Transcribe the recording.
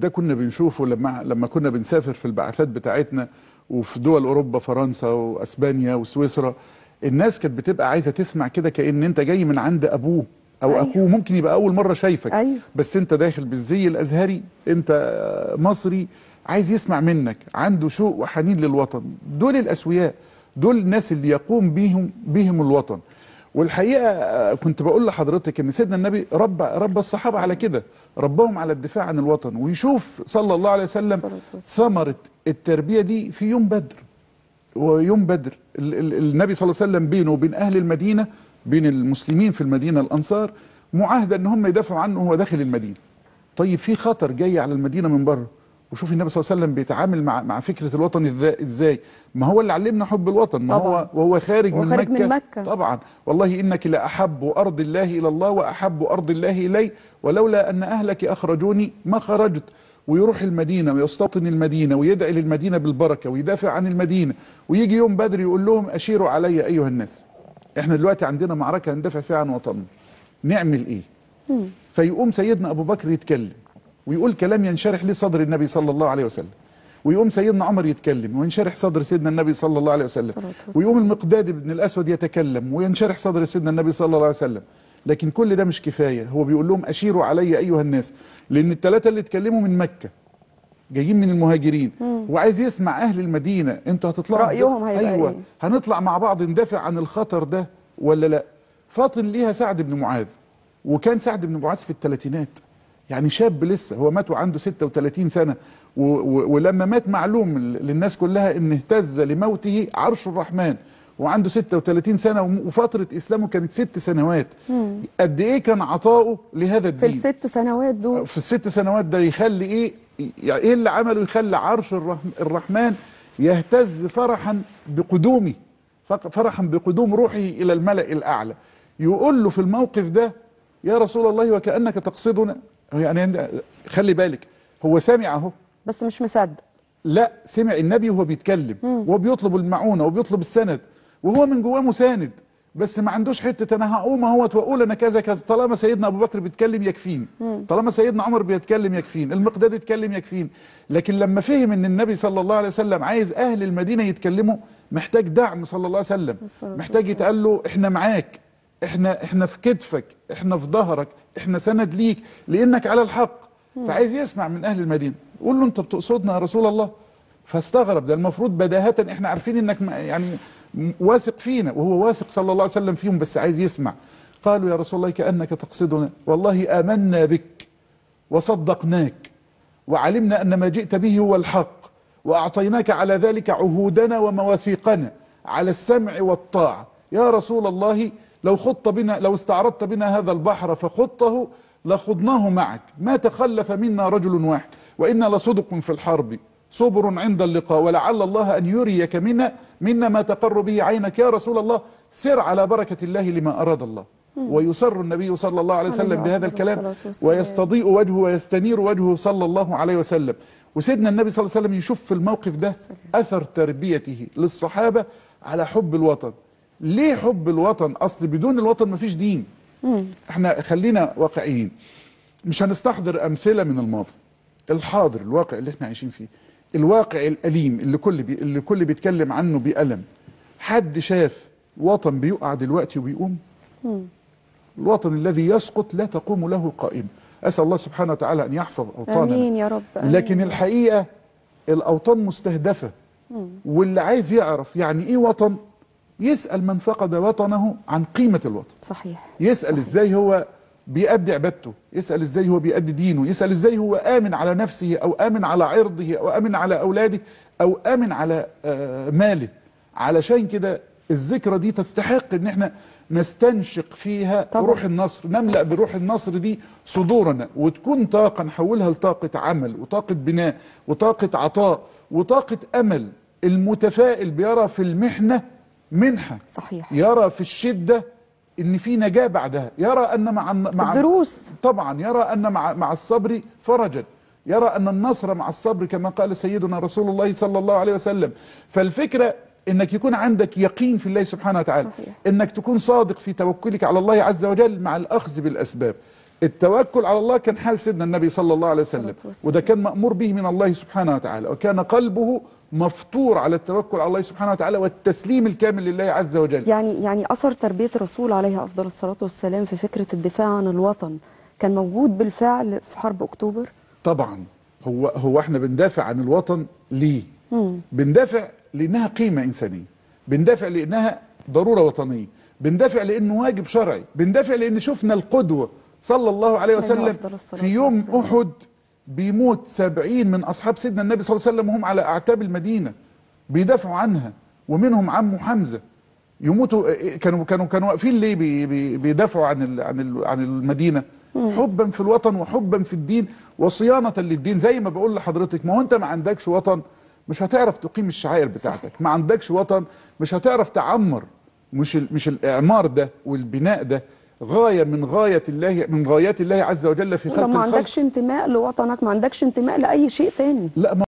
ده كنا بنشوفه لما لما كنا بنسافر في البعثات بتاعتنا وفي دول أوروبا فرنسا وأسبانيا وسويسرا الناس كانت بتبقى عايزة تسمع كده كأن أنت جاي من عند أبوه أو أيوة. أخوه ممكن يبقى أول مرة شايفك أيوة. بس أنت داخل بالزي الأزهري أنت مصري عايز يسمع منك عنده شوق وحنين للوطن دول الأسوياء دول الناس اللي يقوم بيهم بهم الوطن والحقيقة آه، كنت بقول لحضرتك إن سيدنا النبي ربى ربى الصحابة على كده ربهم على الدفاع عن الوطن ويشوف صلى الله عليه وسلم. ثمرة التربية دي في يوم بدر ويوم بدر ال- ال- النبي صلى الله عليه وسلم بينه وبين أهل المدينة بين المسلمين في المدينة الأنصار معاهدة إن هم يدافعوا عنه وهو داخل المدينة. طيب في خطر جاي على المدينة من بره وشوف النبي صلى الله عليه وسلم بيتعامل مع مع فكرة الوطن إزاي؟ ما هو اللي علمنا حب الوطن ما طبعاً. هو وهو خارج, من, مكة من مكة. طبعا. والله إنك لأحب أرض الله إلى الله وأحب أرض الله إلي ولولا أن أهلك أخرجوني ما خرجت. ويروح المدينة ويستوطن المدينة ويدعي للمدينة بالبركة ويدافع عن المدينة. ويجي يوم بدر يقول لهم أشيروا علي أيها الناس. إحنا دلوقتي عندنا معركة ندافع فيها عن وطننا. نعمل إيه؟ فيقوم سيدنا أبو بكر يتكلم. ويقول كلام ينشرح ليه صدر النبي صلى الله عليه وسلم. ويقوم سيدنا عمر يتكلم وينشرح صدر سيدنا النبي صلى الله عليه وسلم. ويقوم المقداد بن الأسود يتكلم وينشرح صدر سيدنا النبي صلى الله عليه وسلم. لكن كل ده مش كفاية. هو بيقول لهم أشيروا علي أيها الناس. لأن الثلاثه اللي اتكلموا من مكة جايين من المهاجرين. وعايز يسمع أهل المدينة. أنتوا هتطلعوا رأيهم هيبقى أيوه. إيه؟ هنطلع مع بعض ندافع عن الخطر ده ولا لا؟ فاطن ليها سعد بن معاذ. وكان سعد بن معاذ في الثلاثينات يعني شاب لسه هو مات وعنده 36 سنة و و ولما مات معلوم للناس كلها ان اهتز لموته عرش الرحمن وعنده 36 سنة وم- وفترة إسلامه كانت ست سنوات. قد إيه كان عطاؤه لهذا في الدين؟ الست سنوات دول. في الست سنوات ده يخلي إيه؟ يعني إيه اللي عمله؟ يخلي عرش الرحم الرحمن يهتز فرحا بقدومه فق- فرحا بقدوم روحه إلى الملأ الأعلى. يقول له في الموقف ده يا رسول الله وكأنك تقصدنا. يعني خلي بالك هو سامع اهو. بس مش مصدق. لا سمع النبي وهو بيتكلم. وهو بيطلب المعونة وبيطلب السند. وهو من جواه مساند. بس ما عندوش حتة أنا هقوم أهوت وأقول أنا كذا كذا. طالما سيدنا أبو بكر بيتكلم يكفين طالما سيدنا عمر بيتكلم يكفين المقداد يتكلم يكفين لكن لما فهم إن النبي صلى الله عليه وسلم عايز أهل المدينة يتكلموا محتاج دعم صلى الله عليه وسلم. محتاج. يتقال له إحنا معاك إحنا إحنا في كتفك إحنا في ظهرك. إحنا سند ليك لأنك على الحق. فعايز يسمع من أهل المدينة. قول له أنت بتقصدنا يا رسول الله. فاستغرب. ده المفروض بداهة إحنا عارفين إنك يعني واثق فينا. وهو واثق صلى الله عليه وسلم فيهم بس عايز يسمع. قالوا يا رسول الله كأنك تقصدنا. والله آمنا بك وصدقناك وعلمنا أن ما جئت به هو الحق وأعطيناك على ذلك عهودنا ومواثيقنا على السمع والطاعة. يا رسول الله لو خضت بنا لو استعرضت بنا هذا البحر فخضته لخضناه معك. ما تخلف منا رجل واحد. وإنا لصدق في الحرب. صبر عند اللقاء. ولعل الله أن يريك منا منا ما تقر به عينك يا رسول الله. سر على بركة الله لما أراد الله. ويسر النبي صلى الله عليه وسلم بهذا الكلام. ويستضيء وجهه ويستنير وجهه صلى الله عليه وسلم. وسيدنا النبي صلى الله عليه وسلم يشوف في الموقف ده أثر تربيته للصحابة على حب الوطن. ليه حب الوطن؟ أصل بدون الوطن مفيش دين. إحنا خلينا واقعيين. مش هنستحضر أمثلة من الماضي. الحاضر الواقع اللي إحنا عايشين فيه. الواقع الأليم اللي كل بي اللي كل بيتكلم عنه بألم. حد شاف وطن بيقع دلوقتي وبيقوم الوطن الذي يسقط لا تقوم له قائمة أسأل الله سبحانه وتعالى أن يحفظ أوطاننا. آمين يا رب آمين. لكن الحقيقة الأوطان مستهدفة. واللي عايز يعرف يعني إيه وطن؟ يسأل من فقد وطنه عن قيمة الوطن. صحيح. يسأل إزاي هو بيأدي عبادته. يسأل إزاي هو بيأدي دينه. يسأل إزاي هو آمن على نفسه أو آمن على عرضه أو آمن على أولاده أو آمن على آه، ماله. علشان كده الذكرى دي تستحق إن إحنا نستنشق فيها طبعا. روح النصر. نملأ بروح النصر دي صدورنا. وتكون طاقة نحولها لطاقة عمل وطاقة بناء وطاقة عطاء وطاقة أمل. المتفائل بيرى في المحنة منحة صحيح. يرى في الشدة إن في نجاة بعدها. يرى أن مع مع الدروس. طبعا يرى أن مع مع الصبر فرجا. يرى أن النصر مع الصبر كما قال سيدنا رسول الله صلى الله عليه وسلم. فالفكرة إنك يكون عندك يقين في الله سبحانه وتعالى. صحيح. إنك تكون صادق في توكلك على الله عز وجل مع الأخذ بالأسباب. التوكل على الله كان حال سيدنا النبي صلى الله عليه وسلم. الصلاة. وده كان مأمور به من الله سبحانه وتعالى. وكان قلبه مفطور على التوكل على الله سبحانه وتعالى والتسليم الكامل لله عز وجل. يعني يعني أثر تربية الرسول عليه أفضل الصلاة والسلام في فكرة الدفاع عن الوطن كان موجود بالفعل في حرب أكتوبر؟ طبعا. هو هو إحنا بندافع عن الوطن ليه؟ بندافع لإنها قيمة إنسانية. بندافع لإنها ضرورة وطنية. بندافع لإنه واجب شرعي. بندافع لإن شفنا القدوة صلى الله عليه وسلم في يوم. أحد بيموت سبعين من أصحاب سيدنا النبي صلى الله عليه وسلم وهم على أعتاب المدينة بيدافعوا عنها ومنهم عمه حمزة. يموتوا كانوا كانوا كانوا واقفين ليه بي- بي- بيدافعوا عن ال- عن ال- عن المدينة؟ حبا في الوطن وحبا في الدين وصيانة للدين. زي ما بقول لحضرتك ما هو أنت ما عندكش وطن مش هتعرف تقيم الشعائر بتاعتك. ما عندكش وطن مش هتعرف تعمر مش مش الإعمار ده والبناء ده. غاية من غاية الله من غايات الله عز وجل في خلق لو ما الخلق. عندكش انتماء لوطنك ما عندكش انتماء لأي شيء تاني. لا ما